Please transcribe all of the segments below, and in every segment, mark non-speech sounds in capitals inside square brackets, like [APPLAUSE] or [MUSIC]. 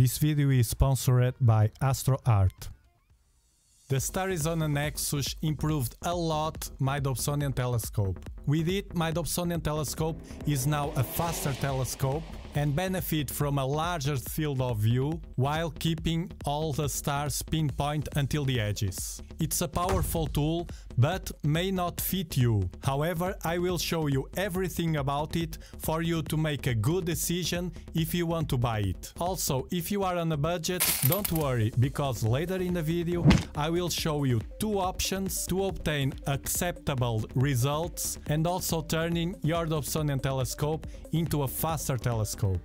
This video is sponsored by AstroArt. The Starizona Nexus improved a lot my Dobsonian telescope. With it, my Dobsonian telescope is now a faster telescope and benefit from a larger field of view while keeping all the stars pinpoint until the edges. It's a powerful tool but may not fit you. However, I will show you everything about it for you to make a good decision if you want to buy it. Also, if you are on a budget, don't worry, because later in the video I will show you two options to obtain acceptable results and also turning your Dobsonian telescope into a faster telescope.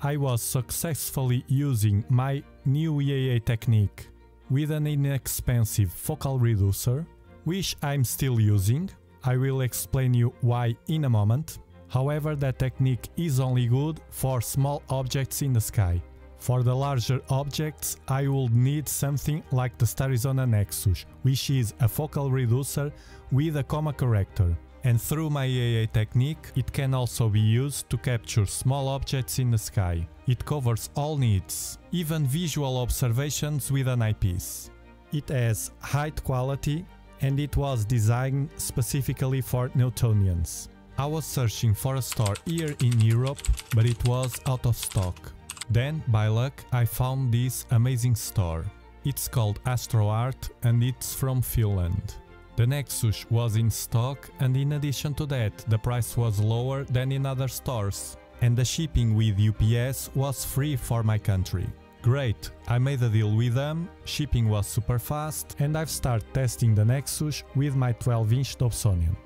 I was successfully using my new EAA technique with an inexpensive focal reducer which I'm still using. I will explain you why in a moment. However, that technique is only good for small objects in the sky. For the larger objects, I would need something like the Starizona Nexus, which is a focal reducer with a coma corrector. And through my EAA technique, it can also be used to capture small objects in the sky. It covers all needs, even visual observations with an eyepiece. It has height quality and it was designed specifically for Newtonians. I was searching for a store here in Europe, but it was out of stock. Then, by luck, I found this amazing store. It's called AstroArt and it's from Finland. The Nexus was in stock and in addition to that, the price was lower than in other stores. And the shipping with UPS was free for my country. Great, I made a deal with them, shipping was super fast and I've started testing the Nexus with my 12-inch Dobsonian.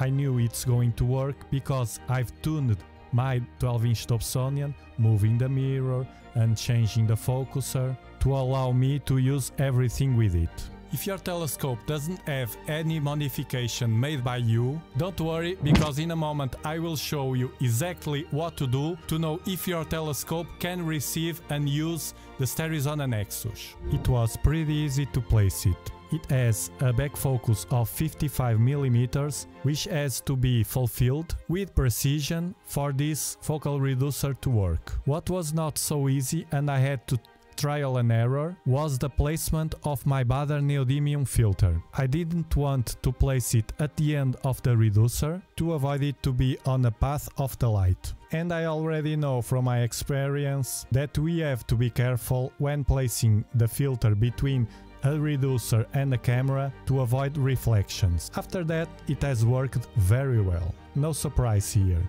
I knew it's going to work because I've tuned my 12-inch Dobsonian, moving the mirror and changing the focuser to allow me to use everything with it. If your telescope doesn't have any modification made by you, don't worry because in a moment I will show you exactly what to do to know if your telescope can receive and use the Starizona Nexus. It was pretty easy to place it. It has a back focus of 55mm, which has to be fulfilled with precision for this focal reducer to work. What was not so easy and I had to trial and error was the placement of my Baader neodymium filter. I didn't want to place it at the end of the reducer to avoid it to be on the path of the light. And I already know from my experience that we have to be careful when placing the filter between a reducer and a camera to avoid reflections. After that, it has worked very well. No surprise here.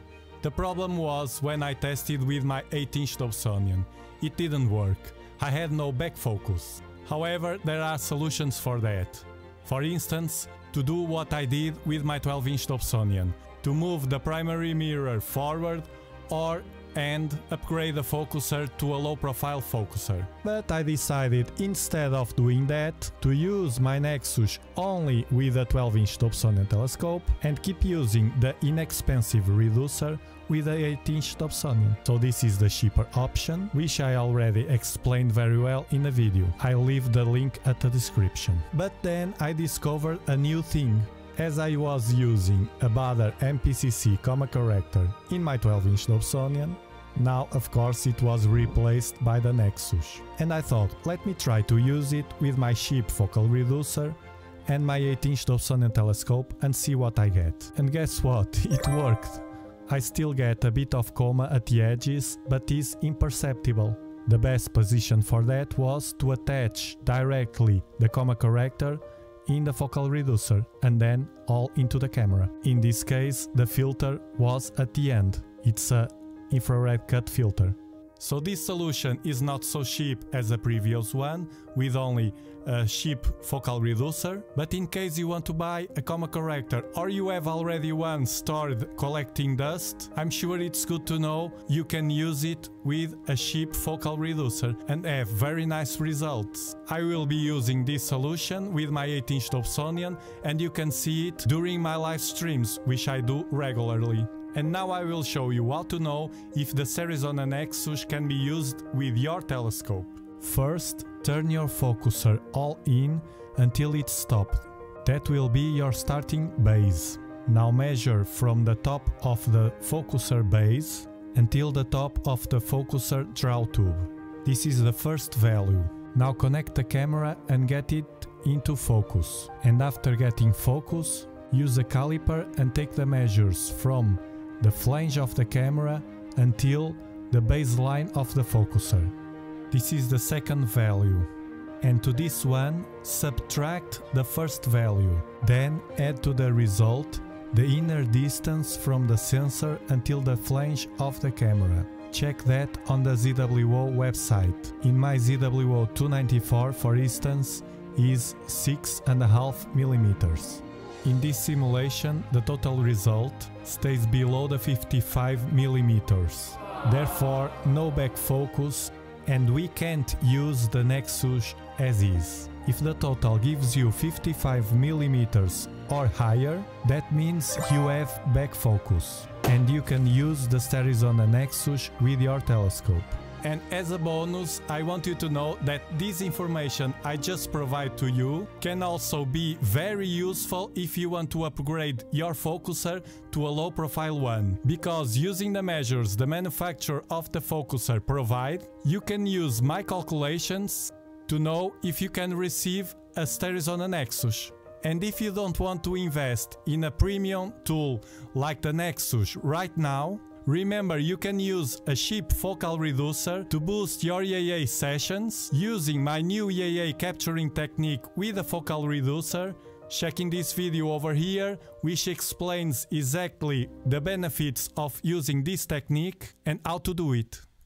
The problem was when I tested with my 8-inch Dobsonian. It didn't work. I had no back focus. However, there are solutions for that. For instance, to do what I did with my 12-inch Dobsonian, to move the primary mirror forward or and upgrade the focuser to a low profile focuser. But I decided instead of doing that to use my Nexus only with a 12 inch Dobsonian telescope and keep using the inexpensive reducer with a 8 inch Dobsonian. So this is the cheaper option, which I already explained very well in a video. I'll leave the link at the description. But then I discovered a new thing as I was using a Baader MPCC coma corrector in my 12-inch Dobsonian, now of course it was replaced by the Nexus. And I thought, let me try to use it with my cheap focal reducer and my 8-inch Dobsonian telescope and see what I get. And guess what? [LAUGHS] It worked! I still get a bit of coma at the edges, but is imperceptible. The best position for that was to attach directly the coma corrector in the focal reducer and then all into the camera. In this case, the filter was at the end. It's a infrared cut filter. So this solution is not so cheap as the previous one, with only a cheap focal reducer, but in case you want to buy a coma corrector or you have already one stored collecting dust, I'm sure it's good to know you can use it with a cheap focal reducer and have very nice results. I will be using this solution with my 8-inch Dobsonian and you can see it during my live streams, which I do regularly. And now I will show you how to know if the Starizona Nexus can be used with your telescope. First, turn your focuser all in until it's stopped. That will be your starting base. Now measure from the top of the focuser base until the top of the focuser draw tube. This is the first value. Now connect the camera and get it into focus. And after getting focus, use a caliper and take the measures from the flange of the camera until the baseline of the focuser. This is the second value. And to this one, subtract the first value. Then add to the result the inner distance from the sensor until the flange of the camera. Check that on the ZWO website. In my ZWO 294 for instance is 6.5 millimeters. In this simulation the total result stays below the 55 millimeters. Therefore no back focus and we can't use the Nexus as is. If the total gives you 55 mm or higher, that means you have back focus and you can use the Starizona Nexus with your telescope. And as a bonus, I want you to know that this information I just provide to you can also be very useful if you want to upgrade your focuser to a low profile one. Because using the measures the manufacturer of the focuser provide, you can use my calculations to know if you can receive a Starizona Nexus. And if you don't want to invest in a premium tool like the Nexus right now, Remember, you can use a cheap focal reducer to boost your EAA sessions using my new EAA capturing technique with a focal reducer. Checking this video over here, which explains exactly the benefits of using this technique and how to do it.